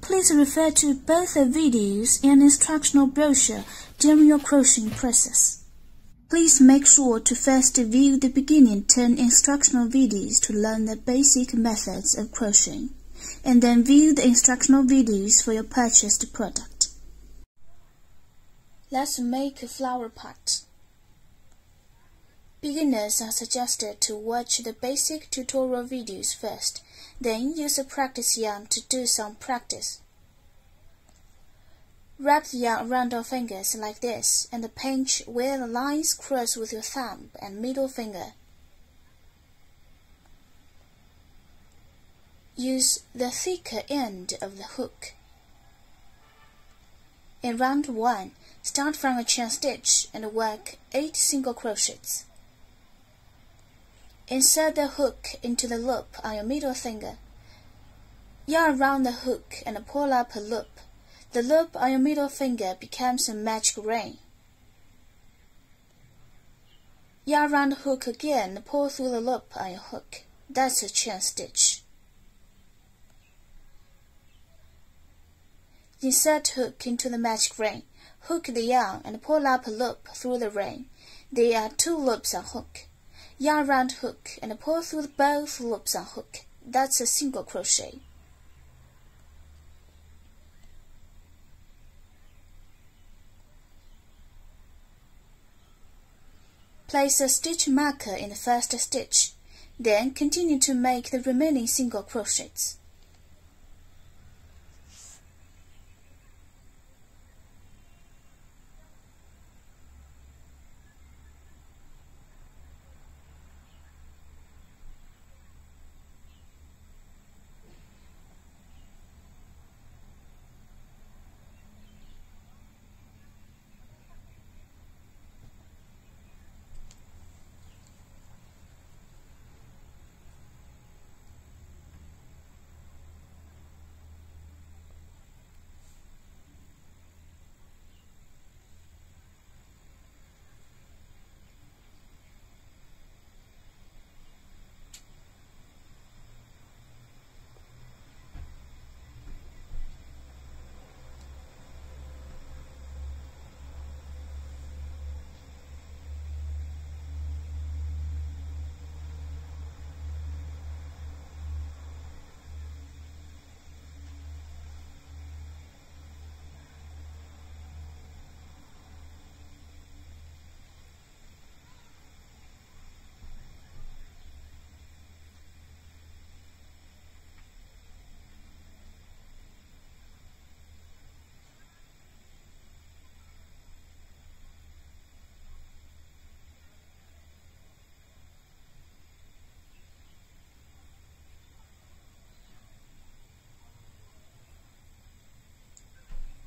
Please refer to both the videos and instructional brochure during your crocheting process. Please make sure to first view the beginning 10 instructional videos to learn the basic methods of crocheting, and then view the instructional videos for your purchased product. Let's make a flower pot. Beginners are suggested to watch the basic tutorial videos first, then use a practice yarn to do some practice. Wrap the yarn around your fingers like this and pinch where the lines cross with your thumb and middle finger. Use the thicker end of the hook. In round 1, start from a chain stitch and work 8 single crochets. Insert the hook into the loop on your middle finger. Yarn around the hook and pull up a loop. The loop on your middle finger becomes a magic ring. Yarn around the hook again and pull through the loop on your hook. That's a chain stitch. Insert hook into the magic ring. Hook the yarn and pull up a loop through the ring. There are two loops on hook yarn round hook and pull through both loops on hook. That's a single crochet. Place a stitch marker in the first stitch, then continue to make the remaining single crochets.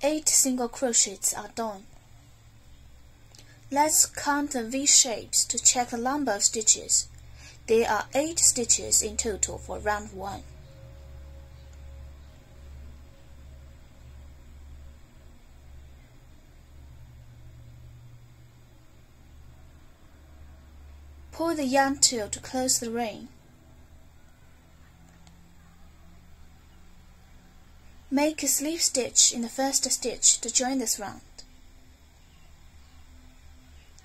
8 single crochets are done. Let's count the V shapes to check the number of stitches. There are 8 stitches in total for round 1. Pull the yarn tail to close the ring. Make a slip stitch in the first stitch to join this round.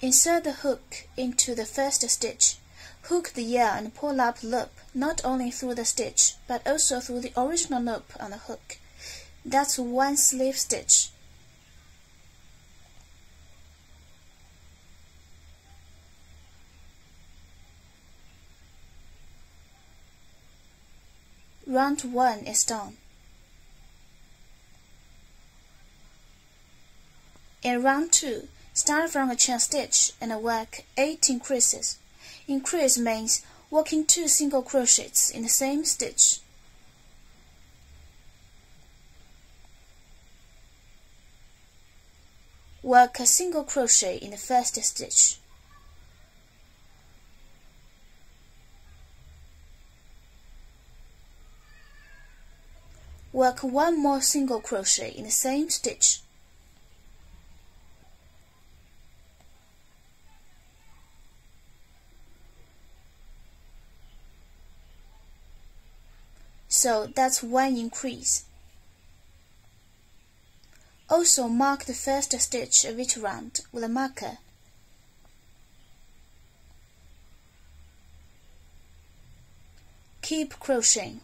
Insert the hook into the first stitch. Hook the yarn and pull up loop not only through the stitch but also through the original loop on the hook. That's one slip stitch. Round 1 is done. In round 2, start from a chain stitch and work 8 increases. Increase means working 2 single crochets in the same stitch. Work a single crochet in the first stitch. Work one more single crochet in the same stitch. so that's one increase. Also mark the first stitch of each round with a marker. Keep crocheting.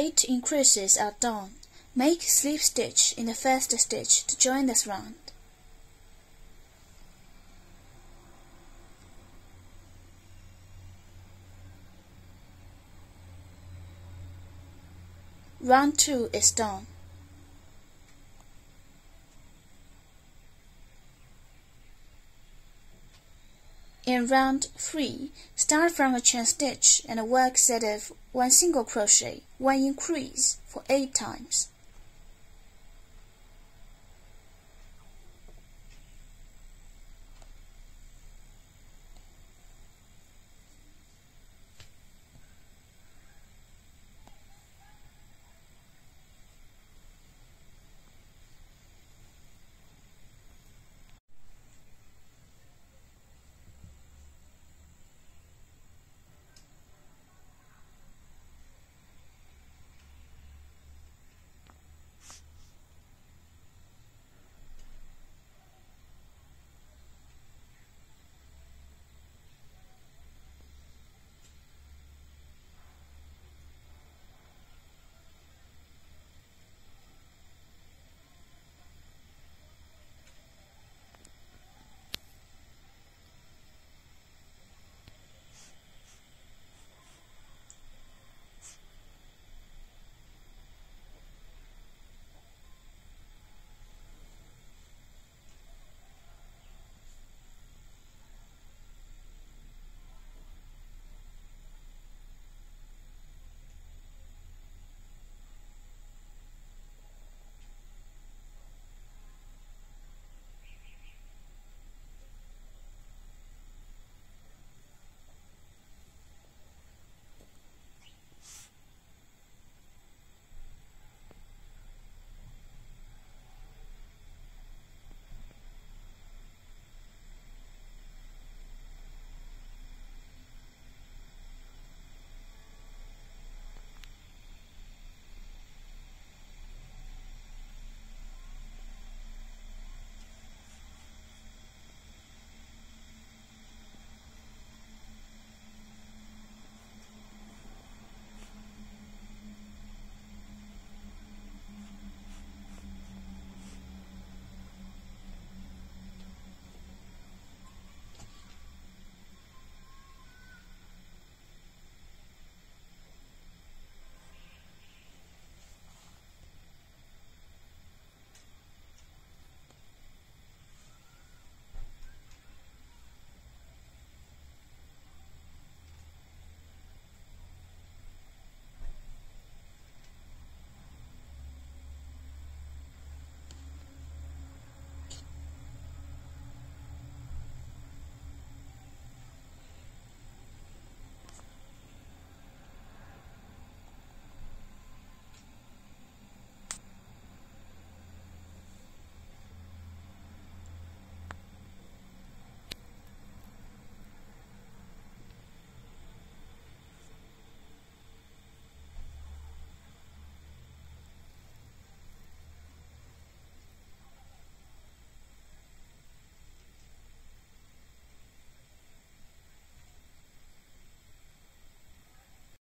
Eight increases are done. Make slip stitch in the first stitch to join this round. Round 2 is done. In round 3, start from a chain stitch and work set of 1 single crochet, 1 increase for 8 times.